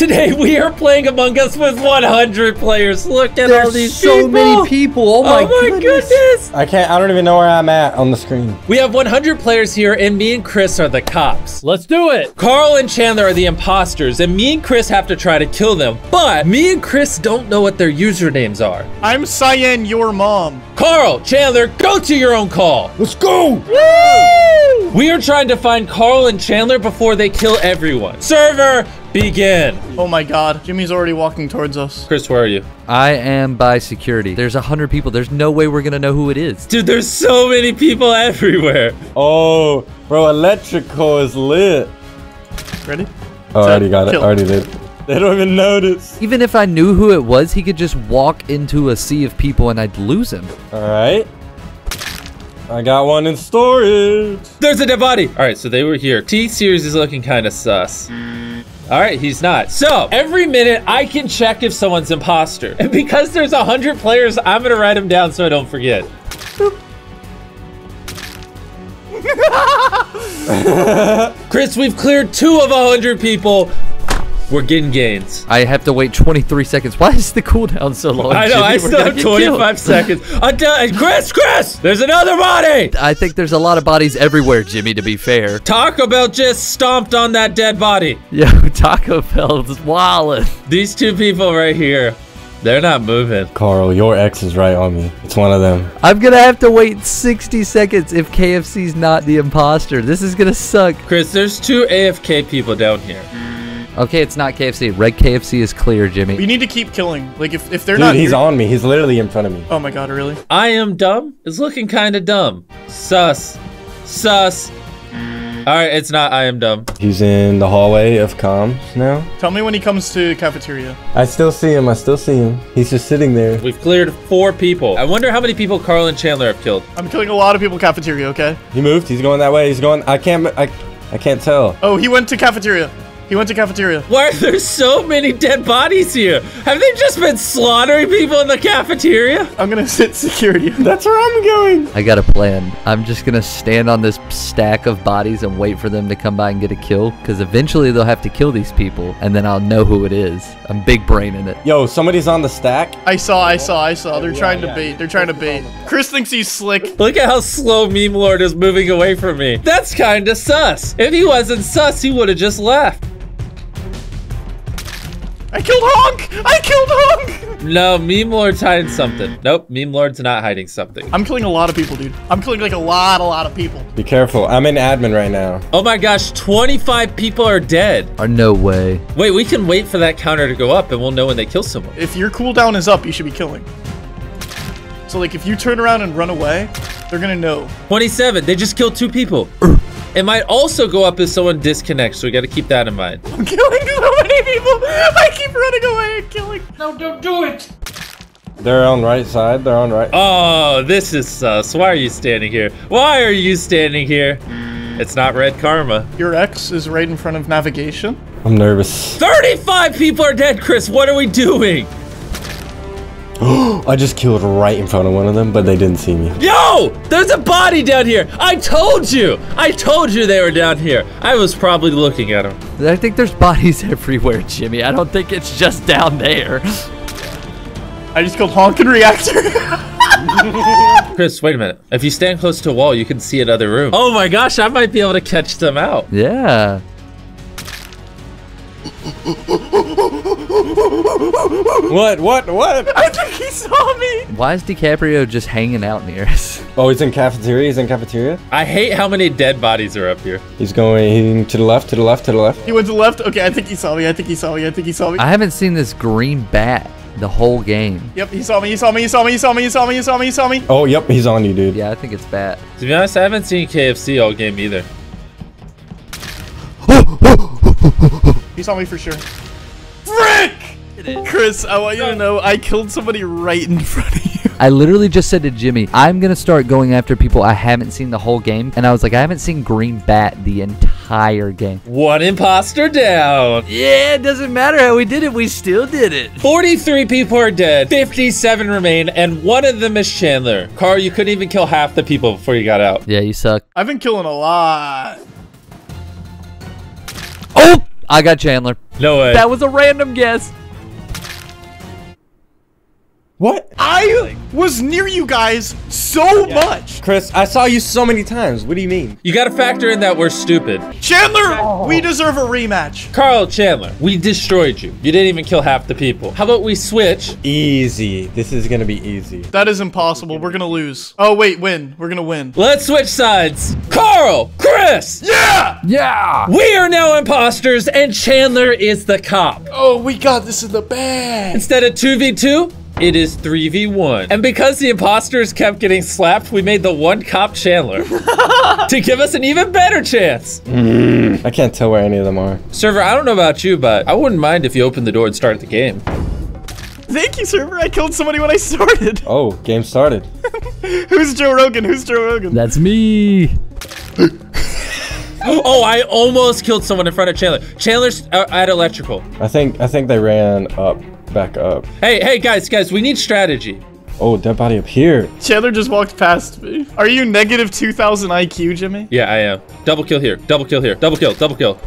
Today we are playing Among Us with 100 players. Look at all these so people. many people. Oh my, Oh my goodness. goodness. I can't. I don't even know where I'm at on the screen. We have 100 players here, and me and Chris are the cops. Let's do it. Carl and Chandler are the imposters, and me and Chris have to try to kill them. But me and Chris don't know what their usernames are. I'm Cyan, your mom. Carl, Chandler, go to your own call. Let's go. We are trying to find Carl and Chandler before they kill everyone. Server, begin. Oh my god, Jimmy's already walking towards us. Chris, where are you? I am by security. There's a hundred people. There's no way we're gonna know who it is. Dude, there's so many people everywhere. Oh, bro, electrical is lit. Ready? Oh, I already got it. Kill. Already did. They don't even notice. Even if I knew who it was, he could just walk into a sea of people and I'd lose him. All right. I got one in storage. There's a dead body. All right, so they were here. T series is looking kind of sus. All right, he's not. So every minute I can check if someone's imposter. And because there's a hundred players, I'm gonna write them down so I don't forget. Chris, we've cleared two of a hundred people. We're getting gains. I have to wait 23 seconds. Why is the cooldown so long? I know, Jimmy? I We're still have 25 killed. seconds. Until, Chris, Chris, there's another body. I think there's a lot of bodies everywhere, Jimmy, to be fair. Taco Bell just stomped on that dead body. Yo, Taco Bell's wallin'. These two people right here, they're not moving. Carl, your ex is right on me. It's one of them. I'm gonna have to wait 60 seconds if KFC's not the imposter. This is gonna suck. Chris, there's two AFK people down here. Okay, it's not KFC. Red KFC is clear, Jimmy. We need to keep killing. Like, if, if they're Dude, not he's here- on me. He's literally in front of me. Oh my god, really? I am dumb is looking kind of dumb. Sus. Sus. All right, it's not I am dumb. He's in the hallway of comms now. Tell me when he comes to cafeteria. I still see him. I still see him. He's just sitting there. We've cleared four people. I wonder how many people Carl and Chandler have killed. I'm killing a lot of people cafeteria, okay? He moved. He's going that way. He's going. I can't. I. I can't tell. Oh, he went to cafeteria. He went to cafeteria. Why are there so many dead bodies here? Have they just been slaughtering people in the cafeteria? I'm gonna sit security. That's where I'm going. I got a plan. I'm just gonna stand on this stack of bodies and wait for them to come by and get a kill. Because eventually they'll have to kill these people, and then I'll know who it is. I'm big brain in it. Yo, somebody's on the stack. I saw, I saw, I saw. They're trying to bait. They're trying to bait. Chris thinks he's slick. Look at how slow Meme Lord is moving away from me. That's kinda sus. If he wasn't sus, he would have just left. I killed Honk! I killed Honk! No, Meme Lord's hiding something. Nope, Meme Lord's not hiding something. I'm killing a lot of people, dude. I'm killing like a lot, a lot of people. Be careful. I'm in admin right now. Oh my gosh, 25 people are dead. Or no way. Wait, we can wait for that counter to go up and we'll know when they kill someone. If your cooldown is up, you should be killing. So like if you turn around and run away, they're gonna know. 27, they just killed two people. It might also go up if someone disconnects, so we gotta keep that in mind. I'm killing so many people! I keep running away and killing. No, don't do it! They're on right side. They're on right. Oh, this is sus. Why are you standing here? Why are you standing here? It's not red karma. Your ex is right in front of navigation. I'm nervous. 35 people are dead, Chris. What are we doing? I just killed right in front of one of them, but they didn't see me. Yo, there's a body down here. I told you. I told you they were down here. I was probably looking at them. I think there's bodies everywhere, Jimmy. I don't think it's just down there. I just killed honkin' Reactor. Chris, wait a minute. If you stand close to a wall, you can see another room. Oh my gosh, I might be able to catch them out. Yeah. What? What? What? I think he saw me. Why is DiCaprio just hanging out near us? Oh, he's in cafeteria. He's in cafeteria. I hate how many dead bodies are up here. He's going to the left, to the left, to the left. He went to the left. Okay, I think he saw me. I think he saw me. I think he saw me. I haven't seen this green bat the whole game. Yep, he saw me. He saw me. He saw me. He saw me. He saw me. He saw me. He saw me. Oh, yep, he's on you, dude. Yeah, I think it's bat. To be honest, I haven't seen KFC all game either. He saw me for sure. Frick! Chris, I want you to know I killed somebody right in front of you. I literally just said to Jimmy, I'm gonna start going after people I haven't seen the whole game, and I was like, I haven't seen Green Bat the entire game. One imposter down. Yeah, it doesn't matter how we did it, we still did it. 43 people are dead, 57 remain, and one of them is Chandler. Carl, you couldn't even kill half the people before you got out. Yeah, you suck. I've been killing a lot. I got Chandler. No way. That was a random guess. What? I was near you guys so much. Chris, I saw you so many times. What do you mean? you gotta factor in that we're stupid. Chandler, oh. we deserve a rematch. Carl Chandler, we destroyed you. You didn't even kill half the people. How about we switch? Easy. This is gonna be easy. That is impossible. We're gonna lose. Oh wait, win. We're gonna win. Let's switch sides. Carl, Chris, Yeah. Yeah. we are now imposters and Chandler is the cop. Oh, we got this in the bag. Instead of 2v2, it is 3v1. And because the imposters kept getting slapped, we made the one cop Chandler to give us an even better chance. I can't tell where any of them are. Server, I don't know about you, but I wouldn't mind if you opened the door and started the game. Thank you, server. I killed somebody when I started. Oh, game started. Who's Joe Rogan? Who's Joe Rogan? That's me. Oh, I almost killed someone in front of Chandler. Chandler's uh, at electrical. I think I think they ran up, back up. Hey, hey, guys, guys, we need strategy. Oh, dead body up here. Chandler just walked past me. Are you negative 2,000 IQ, Jimmy? Yeah, I am. Double kill here. Double kill here. Double kill. Double kill.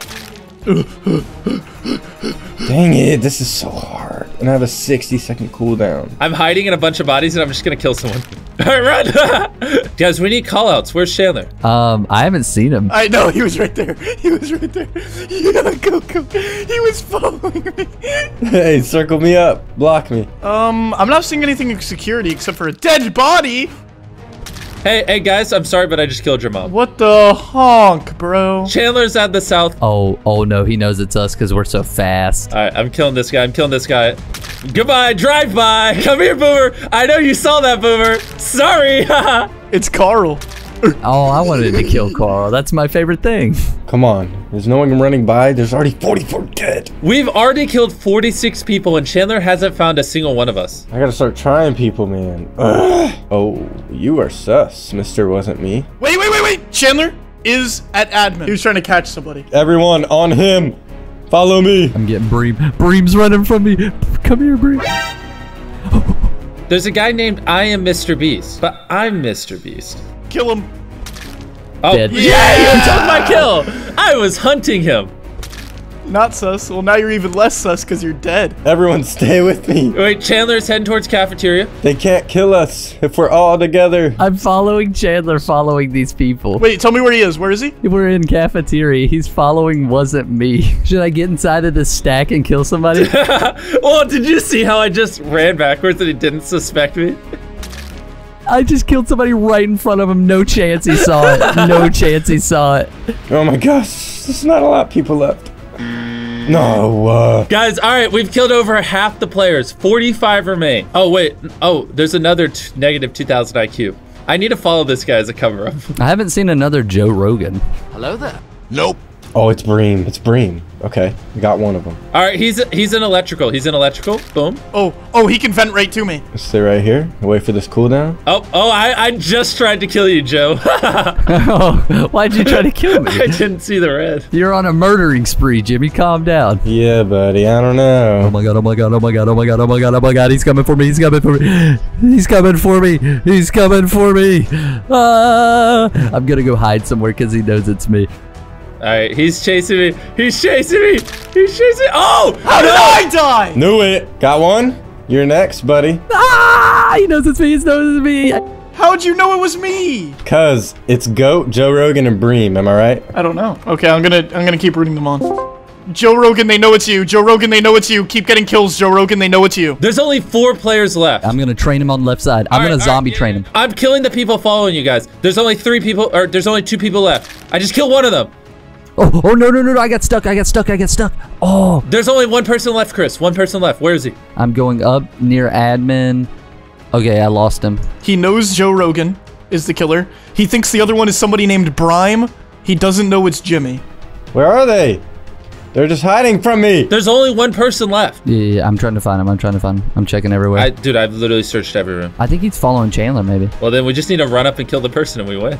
Dang it, this is so hard. And I have a 60 second cooldown. I'm hiding in a bunch of bodies and I'm just gonna kill someone. All right, run! guys, we need callouts. Where's Chandler? Um, I haven't seen him. I know, he was right there. He was right there. Yeah, go, go. He was following me. hey, circle me up. Block me. Um, I'm not seeing anything in security except for a dead body. Hey, hey, guys, I'm sorry, but I just killed your mom. What the honk, bro? Chandler's at the south. Oh, oh no, he knows it's us because we're so fast. All right, I'm killing this guy. I'm killing this guy. Goodbye, drive by. Come here, Boomer. I know you saw that, Boomer. Sorry. It's Carl. Oh, I wanted to kill Carl. That's my favorite thing. Come on. There's no one running by. There's already 44 dead. We've already killed 46 people, and Chandler hasn't found a single one of us. I gotta start trying people, man. Ugh. Oh, you are sus. Mister wasn't me. Wait, wait, wait, wait. Chandler is at admin. He was trying to catch somebody. Everyone on him. Follow me. I'm getting Bream. Bream's running from me. Come here, Bream. There's a guy named I am Mr. Beast, but I'm Mr. Beast. Kill him. Oh, Dead. yeah, you took my kill. I was hunting him. Not sus. Well, now you're even less sus because you're dead. Everyone stay with me. Wait, Chandler's heading towards cafeteria. They can't kill us if we're all together. I'm following Chandler, following these people. Wait, tell me where he is. Where is he? We're in cafeteria. He's following wasn't me. Should I get inside of this stack and kill somebody? Oh, did you see how I just ran backwards and he didn't suspect me? I just killed somebody right in front of him. No chance he saw it. No chance he saw it. Oh my gosh. There's not a lot of people left. No. Uh, Guys, all right, we've killed over half the players. 45 remain. Oh, wait. Oh, there's another t- negative 2,000 IQ. I need to follow this guy as a cover up. I haven't seen another Joe Rogan. Hello there. Nope. Oh, it's Bream. It's Bream. Okay. We got one of them. All right, he's he's in electrical. He's in electrical. Boom. Oh, oh, he can vent right to me. Stay right here. Wait for this cooldown. Oh, oh, I, I just tried to kill you, Joe. Oh, why'd you try to kill me? I didn't see the red. You're on a murdering spree, Jimmy. Calm down. Yeah, buddy. I don't know. Oh my god, oh my god, oh my god, oh my god, oh my god, oh my god, he's coming for me, he's coming for me. He's coming for me. He's coming for me. Ah, I'm gonna go hide somewhere because he knows it's me. All right, he's chasing me. He's chasing me. He's chasing. me. Oh, How did I die? Knew it. Got one? You're next, buddy. Ah, he knows it's me, he knows it's me. How'd you know it was me? Cuz it's Goat, Joe Rogan, and Bream. Am I right? I don't know. Okay, I'm gonna I'm gonna keep rooting them on. Joe Rogan, they know it's you. Joe Rogan, they know it's you. Keep getting kills, Joe Rogan, they know it's you. There's only four players left. I'm gonna train him on the left side. I'm All gonna right, zombie right, train him. I'm killing the people following you guys. There's only three people, or there's only two people left. I just killed one of them. Oh, oh no, no, no, no, I got stuck, I got stuck, I got stuck. Oh, There's only one person left, Chris. One person left. Where is he? I'm going up near admin. Okay, I lost him. He knows Joe Rogan is the killer. He thinks the other one is somebody named Brime. He doesn't know it's Jimmy. Where are they? They're just hiding from me. There's only one person left. Yeah, yeah, I'm trying to find him. I'm trying to find him. I'm checking everywhere. I, I, dude, I've literally searched every room. I think he's following Chandler, maybe. Well, then we just need to run up and kill the person and we win.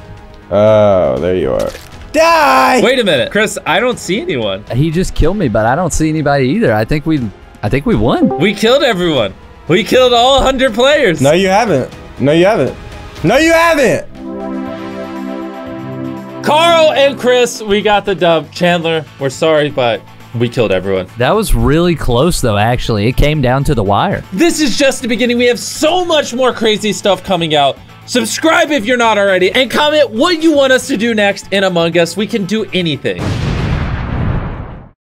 Oh, there you are. Die! Wait a minute, Chris. I don't see anyone. He just killed me, but I don't see anybody either. I think we, I think we won. We killed everyone. We killed all 100 players. No, you haven't. No, you haven't. No, you haven't. Carl and Chris, we got the dub. Chandler, we're sorry, but We killed everyone. That was really close, though, actually. It came down to the wire. This is just the beginning. We have so much more crazy stuff coming out. Subscribe if you're not already, and comment what you want us to do next in Among Us. We can do anything.